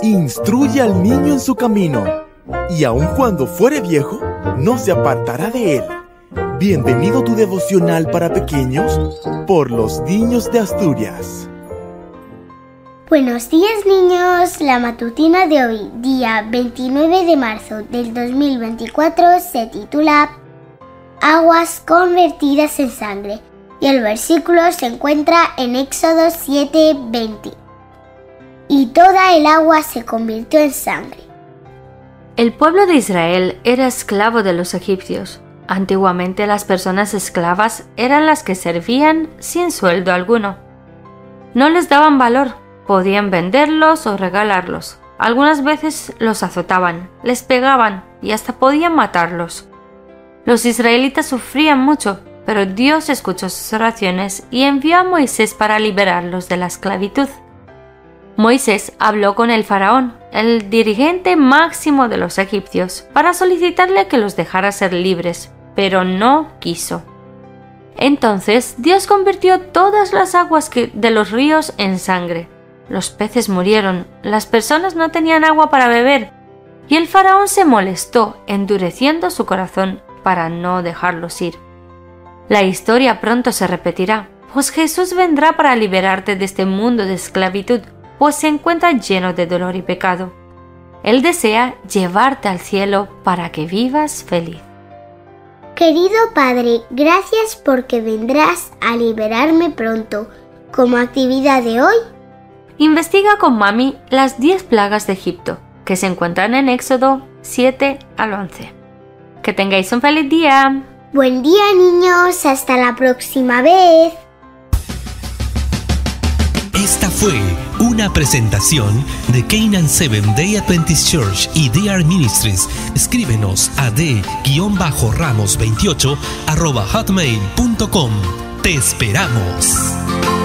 Instruye al niño en su camino, y aun cuando fuere viejo, no se apartará de él. Bienvenido tu devocional para pequeños por los niños de Asturias. Buenos días niños, la matutina de hoy, día 29 de marzo del 2024, se titula Aguas convertidas en sangre el versículo se encuentra en Éxodo 7:20. Y toda el agua se convirtió en sangre. El pueblo de Israel era esclavo de los egipcios. Antiguamente las personas esclavas eran las que servían sin sueldo alguno. No les daban valor, Podían venderlos o regalarlos. Algunas veces los azotaban, les pegaban y hasta podían matarlos. Los israelitas sufrían mucho, pero Dios escuchó sus oraciones y envió a Moisés para liberarlos de la esclavitud. Moisés habló con el faraón, el dirigente máximo de los egipcios, para solicitarle que los dejara ser libres, pero no quiso. Entonces Dios convirtió todas las aguas de los ríos en sangre, los peces murieron, las personas no tenían agua para beber, y el faraón se molestó, endureciendo su corazón para no dejarlos ir. La historia pronto se repetirá, pues Jesús vendrá para liberarte de este mundo de esclavitud, pues se encuentra lleno de dolor y pecado. Él desea llevarte al cielo para que vivas feliz. Querido Padre, gracias porque vendrás a liberarme pronto. Como actividad de hoy, investiga con mami las 10 plagas de Egipto, que se encuentran en Éxodo 7 al 11. Que tengáis un feliz día. Buen día niños, hasta la próxima vez. Esta fue una presentación de Canaan Seven Day Adventist Church y DR Ministries. Escríbenos a d-ramos28 hotmail.com. Te esperamos.